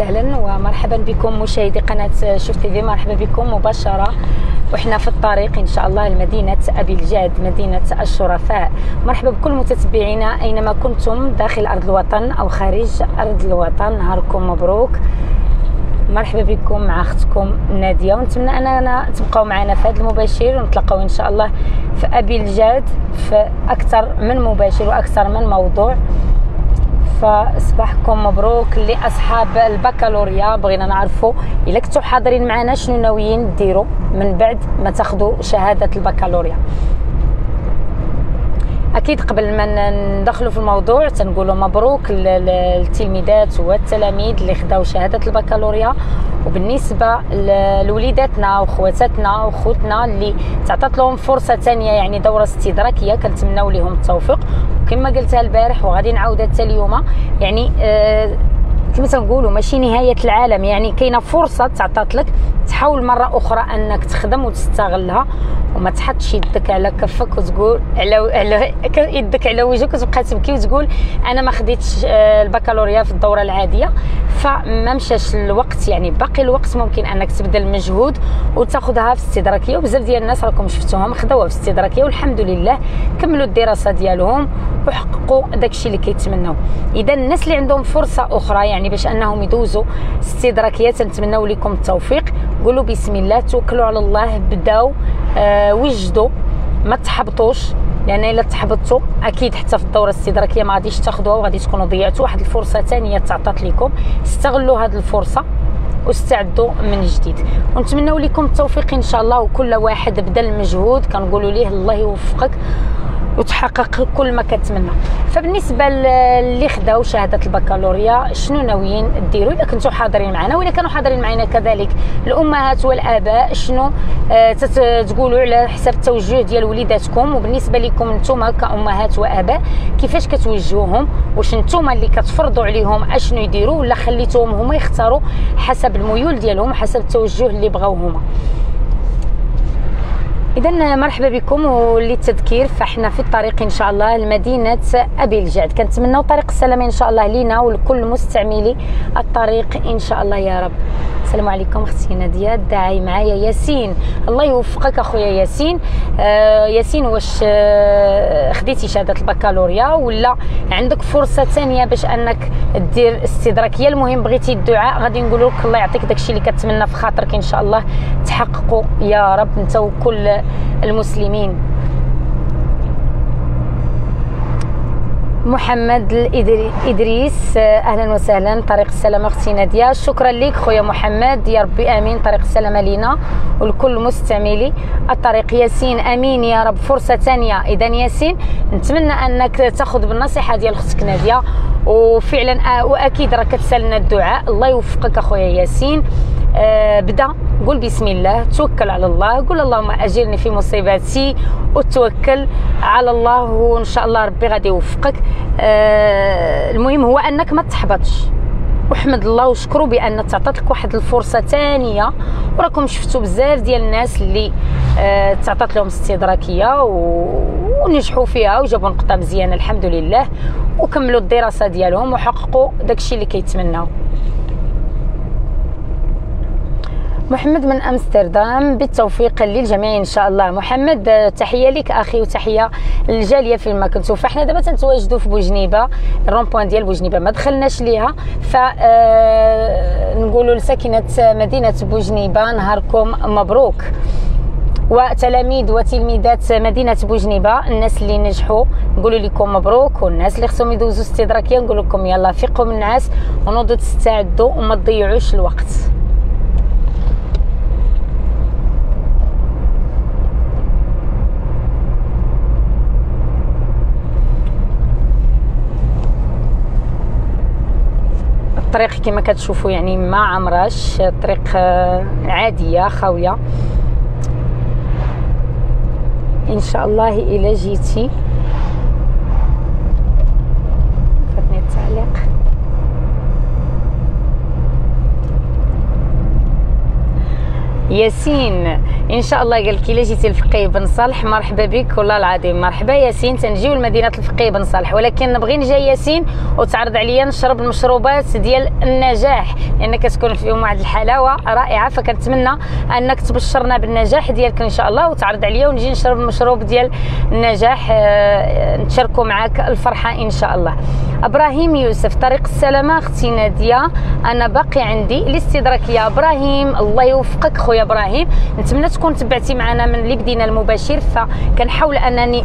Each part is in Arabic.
وسهلا ومرحبا بكم مشاهدي قناة شوف تي في. مرحبا بكم مباشرة. وحنا في الطريق إن شاء الله لمدينة أبي الجاد مدينة الشرفاء. مرحبا بكل متتبعينا أينما كنتم داخل أرض الوطن أو خارج أرض الوطن. نهاركم مبروك. مرحبا بكم مع أختكم نادية. ونتمنى أننا تبقاو معنا في هذا المباشر. ونتلاقاو إن شاء الله في أبي الجاد في أكثر من مباشر وأكثر من موضوع. فصباحكم مبروك لأصحاب البكالوريا. بغينا نعرفوا إلا كنتوا حاضرين معنا شنو ناويين ديروا من بعد ما تاخذوا شهادة البكالوريا. أكيد قبل ما ندخلوا في الموضوع تنقولوا مبروك للتلميذات والتلاميذ اللي خداو شهادة البكالوريا. وبالنسبة لوليداتنا وخواتاتنا وخوتنا اللي تعطات لهم فرصة ثانية يعني دورة استدراكية كنتمناو لهم التوفيق. وكما قلتها البارح وغادي نعاودها حتى اليوم يعني آه كما تنقولوا ماشي نهاية العالم. يعني كاينة فرصة تعطات لك. تحاول مرة أخرى أنك تخدم وتستغلها. وما تحطش يدك على كفك وتقول على على يدك على وجهك وتبقى تبكي وتقول أنا ما خديتش آه، البكالوريا في الدورة العادية. فما مشاش الوقت. يعني باقي الوقت ممكن أنك تبذل مجهود وتاخذها في الاستدراكيه وبزاف ديال الناس راكم شفتوهم خداوها في الاستدراكيه والحمد لله كملوا الدراسة ديالهم وحققوا داكشي اللي كيتمناو. إذا الناس اللي عندهم فرصة أخرى يعني باش أنهم يدوزوا استدراكيه تنتمناو لكم التوفيق. قولوا بسم الله توكلوا على الله. بداو آه وجدوا. ما تحبطوش. لأن إلا تحبطتوا أكيد حتى في الدورة الاستدراكية ما غاديش تاخذوها وغادي تكونوا ضيعتوا. واحد الفرصة ثانية تعطات لكم. استغلوا هذه الفرصة واستعدوا من جديد. ونتمنوا لكم التوفيق إن شاء الله. وكل واحد بدا المجهود كنقولوا ليه الله يوفقك. وتحقق كل ما كتمنى. فبالنسبة اللي خداو شهادة البكالوريا شنو ناويين ديروا؟ إذا كنتوا حاضرين معنا وإذا كانوا حاضرين معنا كذلك الأمهات والآباء شنو؟ آه تقولوا على حسب التوجه ديال وليداتكم. وبالنسبة لكم نتوما كأمهات وآباء كيفاش كتوجهوهم؟ واش نتوما اللي كتفرضوا عليهم أشنو يديروا؟ ولا خليتوهم هما يختاروا حسب الميول ديالهم حسب التوجه اللي بغاو هما. اذا مرحبا بكم وللتذكير فإحنا في الطريق إن شاء الله لمدينة أبي الجعد. كنتمناو طريق السلامة إن شاء الله لينا ولكل مستعملي الطريق إن شاء الله يا رب. السلام عليكم أختي نادية. داعي معايا ياسين. الله يوفقك أخويا ياسين. آه ياسين واش آه خديتي شهادة البكالوريا ولا عندك فرصة ثانية باش أنك دير استدراكيه المهم بغيتي الدعاء غادي نقول لك الله يعطيك داكشي اللي كتمنى في خاطرك إن شاء الله. تحققوا يا رب أنت وكل المسلمين. محمد الادريس أهلا وسهلا طريق السلامة أختي نادية. شكرا لك خويا محمد يا ربي آمين طريق السلامة لينا ولكل مستعملي الطريق ياسين آمين يا رب فرصة ثانية. اذا ياسين نتمنى أنك تأخذ بالنصيحة ديال أختك نادية. وفعلا وأكيد راك تسالنا الدعاء. الله يوفقك اخويا ياسين. آه بدا. قول بسم الله توكل على الله قول اللهم أجرني في مصيبتي وتوكل على الله وإن شاء الله ربي غادي يوفقك. آه المهم هو أنك ما تحبطش. وحمد الله وشكروا بأن تعطات لك واحد الفرصة ثانية. وراكم شفتوا بزاف ديال الناس اللي آه تعطات لهم استدراكية ونجحوا فيها وجابوا نقطة مزيانة الحمد لله. وكملوا الدراسة ديالهم وحققوا داكشي اللي كيتمناو. محمد من أمستردام بالتوفيق للجميع إن شاء الله. محمد تحية لك أخي وتحية للجاليه فيما كنتو فإحنا دابا تنتواجدوا في بوجنيبة الرومبوان ديال بوجنيبة ما دخلناش ليها. ف آه، نقولوا لساكنة مدينة بوجنيبة نهاركم مبروك. وتلاميذ وتلميذات مدينة بوجنيبة الناس اللي نجحوا نقول لكم مبروك. والناس اللي خصهم يدوزوا استدراكية نقول لكم يلا فيقوا من الناس ونوضوا تستعدوا وما تضيعوش الوقت. الطريق كما كتشوفوا يعني ما عمرش طريق آه، عادية خاوية. إن شاء الله إلى جيتي. فاتني التعليق. ياسين إن شاء الله قال لك إلا جيتي الفقيه بن صالح. مرحبا بك والله العظيم. مرحبا ياسين تنجيو لمدينة الفقيه بن صالح. ولكن نبغي نجي ياسين وتعرض عليا نشرب المشروبات ديال النجاح لأن كتكون فيهم واحد الحلاوة رائعة. فكنتمنى أنك تبشرنا بالنجاح ديالك إن شاء الله وتعرض عليا ونجي نشرب المشروب ديال النجاح آه، نتشاركوا معك الفرحة إن شاء الله. إبراهيم يوسف طريق السلامة أختي نادية. أنا باقي عندي الاستدراك يا إبراهيم الله يوفقك خويا إبراهيم. نتمنى تكون تبعتي معنا من اللي بدينا المباشر فكنحاول أنني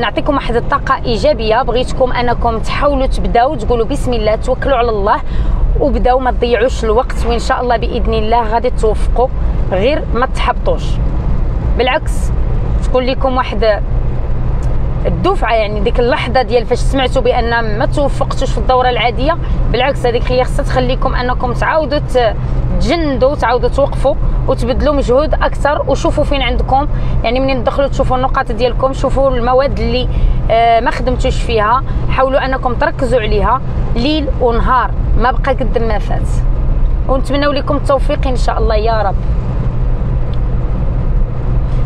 نعطيكم واحد الطاقة إيجابية. بغيتكم أنكم تحاولوا تبداو تقولوا بسم الله توكلوا على الله وبداو ما تضيعوش الوقت وإن شاء الله بإذن الله غادي توفقوا غير ما تحبطوش. بالعكس تكون لكم واحد الدفعة يعني ديك اللحظة ديال فاش سمعتوا بأن ما توفقتوش في الدورة العادية. بالعكس هذيك هي خصها تخليكم أنكم تعاودوا تجندوا تعاودوا توقفوا. وتبذلوا مجهود أكثر وشوفوا فين عندكم. يعني منين تدخلوا تشوفوا النقاط ديالكم شوفوا المواد اللي آه، ما خدمتوش فيها. حاولوا أنكم تركزوا عليها ليل ونهار ما بقى قد ما فات ونتمنوا لكم التوفيق إن شاء الله يا رب.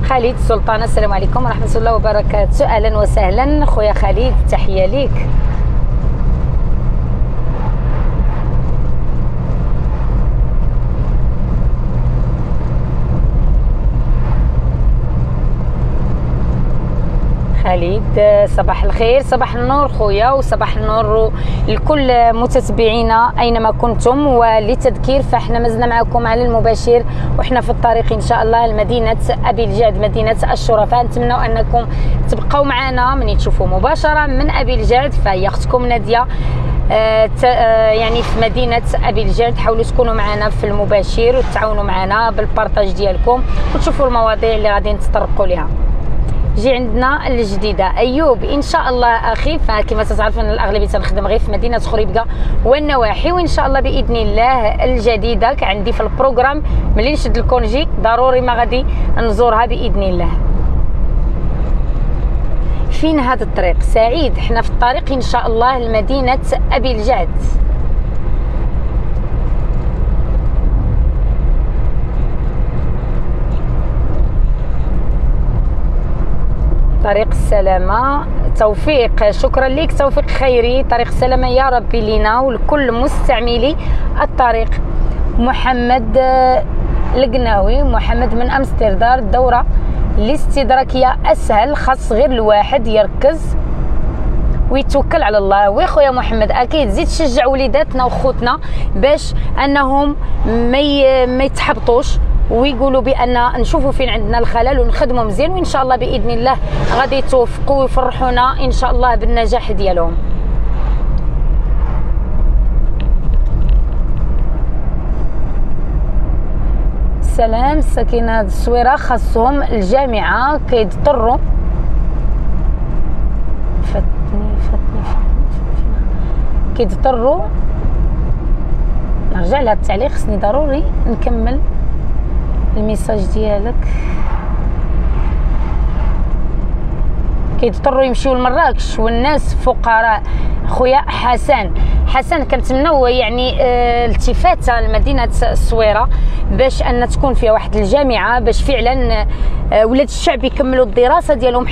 خالد سلطانه السلام عليكم ورحمة الله وبركاته. أهلا وسهلا. خويا خالد تحية ليك. خالد صباح الخير صباح النور خويا وصباح النور لكل متتبعينا أينما كنتم. ولتذكير فإحنا مازلنا معكم على المباشر وحنا في الطريق إن شاء الله لمدينة أبي الجاد مدينة الشرفاء. نتمنى أنكم تبقوا معنا من تشوفوا مباشرة من أبي الجاد فهي أختكم نادية آه، آه، يعني في مدينة أبي الجاد حاولوا تكونوا معنا في المباشر وتعاونوا معنا بالبارطاج ديالكم وتشوفوا المواضيع اللي غادي نتطرقوا لها جي عندنا الجديدة. أيوب إن شاء الله أخي فكما تعرفون الأغلبية تنخدم غير في مدينة خريبكا والنواحي وإن شاء الله بإذن الله الجديدة. عندي في البروغرام ملي نشد الكونجي ضروري ما غادي نزورها بإذن الله. فين هذا الطريق؟ سعيد إحنا في الطريق إن شاء الله لمدينة أبي الجعد طريق السلامة. توفيق شكرا لك. توفيق خيري. طريق السلامة يا ربي لينا ولكل مستعملي. الطريق محمد القناوي محمد من أمستردام. الدورة الاستدراكية أسهل خاص غير الواحد يركز. ويتوكل على الله. ويا محمد أكيد زيد تشجع وليداتنا وخوتنا باش أنهم ما يتحبطوش. ويقولوا بأن نشوفوا فين عندنا الخلل ونخدموا مزيان وإن شاء الله بإذن الله غادي يتوفقوا ويفرحونا إن شاء الله بالنجاح ديالهم. سلام السكينة الصويرة خاصهم الجامعة كيضطروا. فاتني فاتني كيضطروا. نرجع لهذا التعليق خصني ضروري نكمل. الميساج ديالك. كيضطروا يمشيو لمراكش والناس فقراء. خويا حسن. حسن كنتمناو يعني آه التفاته لمدينة الصويرة باش أن تكون فيها واحد الجامعة باش فعلا آه ولاد الشعب يكملوا الدراسة ديالهم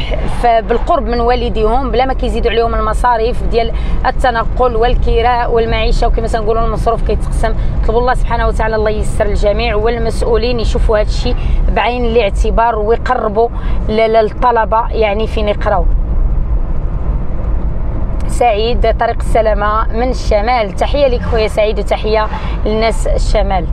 بالقرب من والديهم بلا ما كيزيدوا عليهم المصاريف ديال التنقل والكراء والمعيشة وكما تنقولوا المصروف كيتقسم. طلبوا الله سبحانه وتعالى الله ييسر الجميع والمسؤولين يشوفوا هذا الشيء بعين الاعتبار ويقربوا للطلبة يعني فين يقراو سعيد طريق السلامة من الشمال. تحية لك خويا سعيد وتحية للناس الشمال.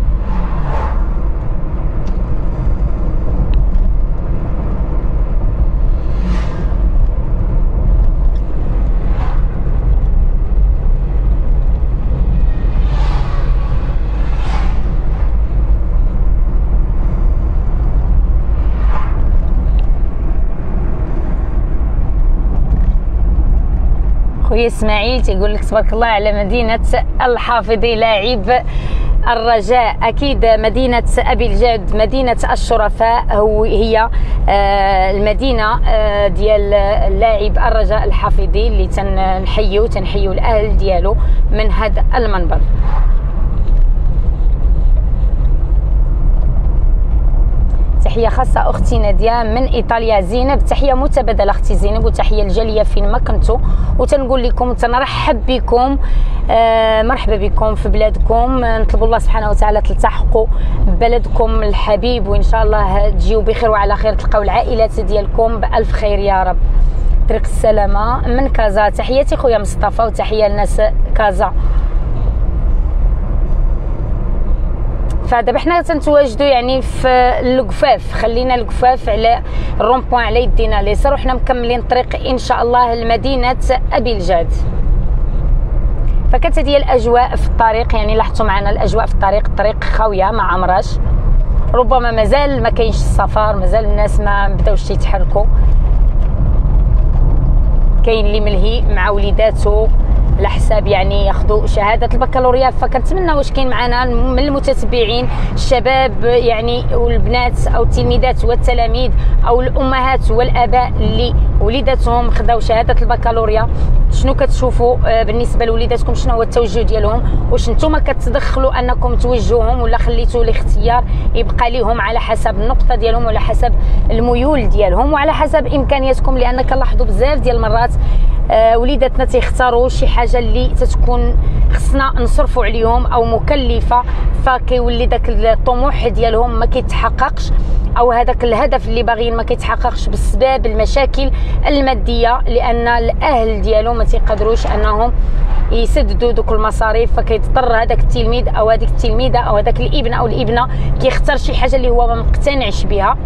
إسماعيل تيقول لك تبارك الله على مدينة الحافظي لاعب الرجاء أكيد مدينة أبي الجاد مدينة الشرفاء هي آه، المدينة آه، ديال اللاعب الرجاء الحافظي اللي تنحيو تنحيو الأهل ديالو من هذا المنبر. تحية خاصة أختي نادية من إيطاليا. زينب تحية متبادلة أختي زينب وتحية الجالية فين ما كنتو. وتنقول لكم تنرحب بكم آه مرحبا بكم في بلادكم. نطلب الله سبحانه وتعالى تلتحقوا ببلدكم الحبيب وإن شاء الله تجيو بخير وعلى خير. تلقاو العائلات ديالكم بألف خير يا رب. طريق السلامة من كازا. تحياتي خويا مصطفى وتحية لناس كازا. فدابا حنا تنتواجدوا يعني في القفاف خلينا القفاف على الرون بوين على يدينا اليسار وحنا مكملين الطريق إن شاء الله لمدينة أبي الجاد. فكانت هذه الأجواء في الطريق يعني لاحظتوا معنا الأجواء في الطريق الطريق خاويه ما عمرش ربما مازال ما كاينش السفر مازال الناس ما بداوش يتحركوا. كاين اللي ملهي مع وليداتو. على حساب يعني ياخذوا شهادة البكالوريا فكنتمنى واش كاين معنا من المتتبعين الشباب يعني والبنات أو التلميذات والتلاميذ أو الأمهات والآباء اللي وليداتهم خداو شهادة البكالوريا. شنو كتشوفوا؟ آه، بالنسبة لوليداتكم شنو هو التوجه ديالهم؟ واش نتوما كتدخلوا أنكم توجهوهم ولا خليتوا الاختيار يبقى لهم على حسب النقطة ديالهم وعلى حسب الميول ديالهم وعلى حسب إمكانياتكم؟ لأن كنلاحظوا بزاف ديال المرات آه، وليداتنا تيختاروا شي حاجة اللي تتكون خصنا نصرفوا عليهم أو مكلفة فكيولي داك الطموح ديالهم ما كيتحققش أو هذاك الهدف اللي باغيين ما كيتحققش بسبب المشاكل المادية لأن الأهل ديالهم ما تيقدروش أنهم يسددوا دوك المصاريف فكيضطر هذاك التلميذ أو هذيك التلميذة أو هذاك الابن أو الابنة كيختار شي حاجة اللي هو ما مقتنعش بها.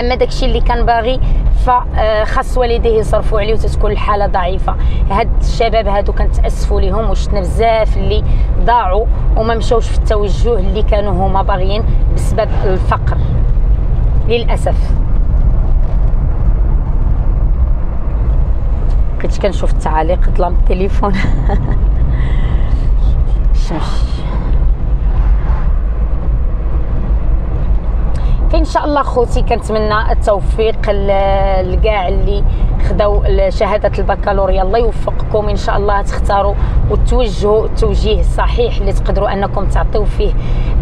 أما داكشي اللي كان باغي فخاص والديه يصرفوا عليه وتتكون الحالة ضعيفة. هاد الشباب هادو كنتأسفوا لهم وشفنا بزاف اللي ضاعوا وما مشاوش في التوجه اللي كانوا هما باغيين بسبب الفقر. للأسف. كنت كنشوف التعاليق ظلام التليفون. الشمس فان شاء الله خوتي كنتمنى التوفيق لكاع اللي خداو شهادة البكالوريا. الله يوفقكم إن شاء الله تختاروا وتوجهوا التوجيه الصحيح اللي تقدروا أنكم تعطيو فيه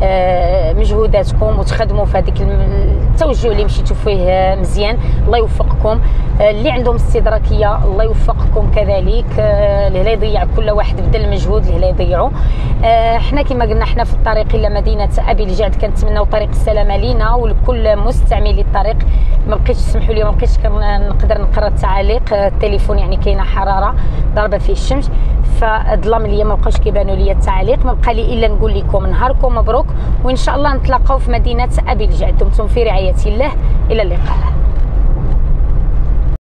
آه، مجهوداتكم وتخدموا في هذيك التوجه اللي مشيتوا فيه آه، مزيان. الله يوفقكم. اللي عندهم استدراكية الله يوفقكم كذلك. اللي لا يضيع كل واحد بدا المجهود اللي لا يضيعوا حنا كما قلنا حنا في الطريق إلى مدينة أبي الجعد كنتمناو طريق السلامه لينا ولكل مستعملي الطريق ما بقيتش تسمحوا لي ما بقيتش نقدر نقرأ التعاليق التليفون يعني كاينة حرارة ضربه فيه الشمس. فالظلام اللي ما بقاوش كيبانوا لي التعاليق ما بقى لي إلا نقول لكم نهاركم مبروك وإن شاء الله نتلاقاو في مدينة أبي الجعد. دمتم في رعاية الله. إلى اللقاء.